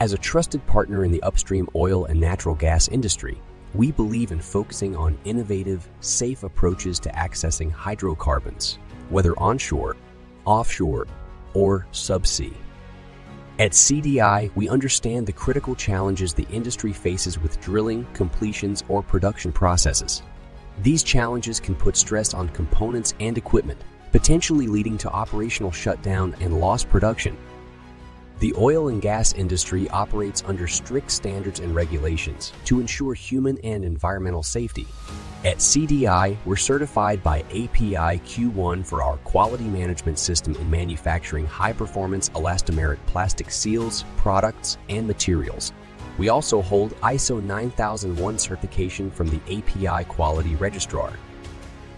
As a trusted partner in the upstream oil and natural gas industry, we believe in focusing on innovative, safe approaches to accessing hydrocarbons, whether onshore, offshore, or subsea. At CDI, we understand the critical challenges the industry faces with drilling, completions, or production processes. These challenges can put stress on components and equipment, potentially leading to operational shutdown and lost production. The oil and gas industry operates under strict standards and regulations to ensure human and environmental safety. At CDI, we're certified by API Q1 for our quality management system in manufacturing high performance elastomeric plastic seals, products, and materials. We also hold ISO 9001 certification from the API Quality Registrar.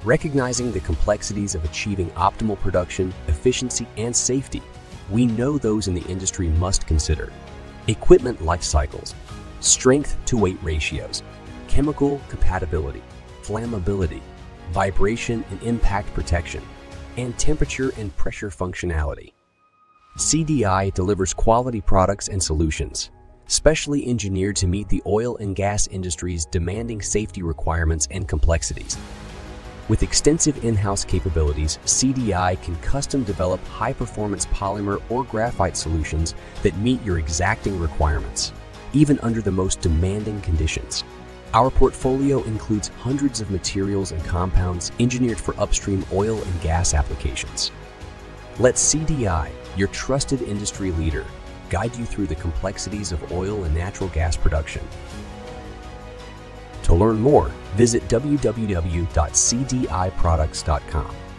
Recognizing the complexities of achieving optimal production, efficiency, and safety, we know those in the industry must consider equipment life cycles, strength to weight ratios, chemical compatibility, flammability, vibration and impact protection, and temperature and pressure functionality. CDI delivers quality products and solutions, specially engineered to meet the oil and gas industry's demanding safety requirements and complexities. With extensive in-house capabilities, CDI can custom develop high-performance polymer or graphite solutions that meet your exacting requirements, even under the most demanding conditions. Our portfolio includes hundreds of materials and compounds engineered for upstream oil and gas applications. Let CDI, your trusted industry leader, guide you through the complexities of oil and natural gas production to learn more, visit www.cdiproducts.com.